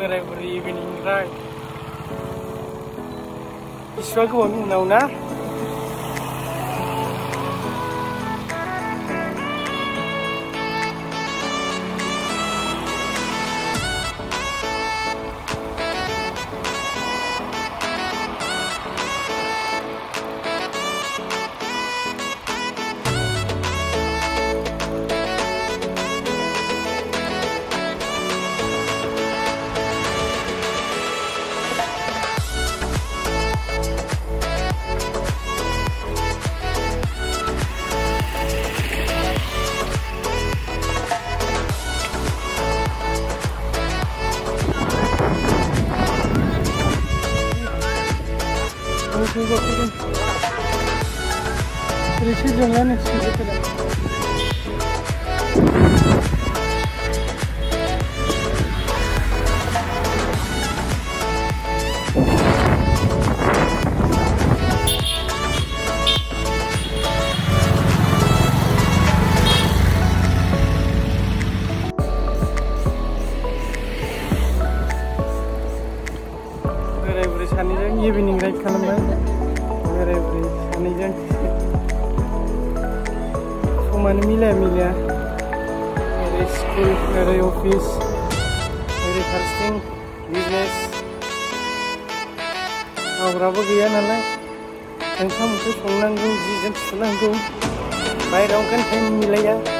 clear every é evening, right? Isso é que eu não. Biz oturun. Reşit Cemre'nin üstünde. सानैजों इभिनिं राइड खालामबाय बोराय बुरै सानैजों समानो मिलाया मिलाया ओरै स्कुल ओरै अफिस ओरै फारसेथिं बिज़नेस मावग्राबो गैया नालाय ओंखाम ओंख्रि संनांगौ जि जोम बाहेरायाव ओंखायनो टाइम मिलाया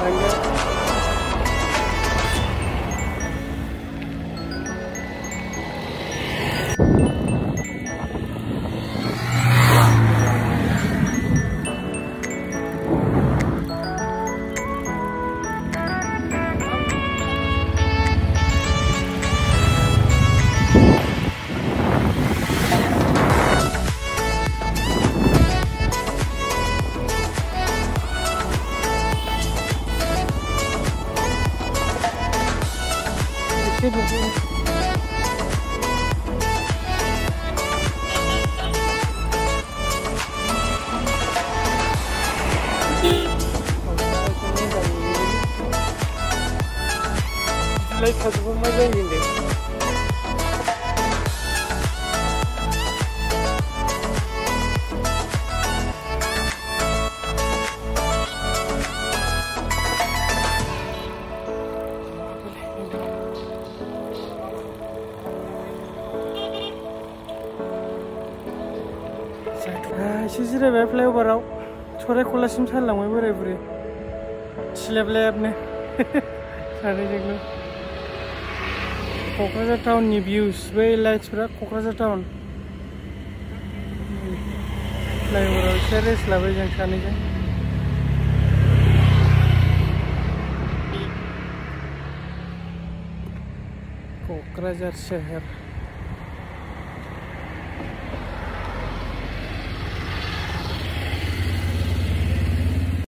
थांदो लाइक खत्म बिलाइ थाजोबा मा एसे जिरायबाय फ्लाइअभाराव सरायखलासिम सालांबाय बोराय बुरै सिलेब लेबनो सानैजोंनो क'क्राझार टाउननि भिउस बै लाइट्सफ्रा क'क्राझार टाउन फ्लाइअभाराव एसे रेस्ट लाबाय जों सानैजों क'क्राझार सोहोर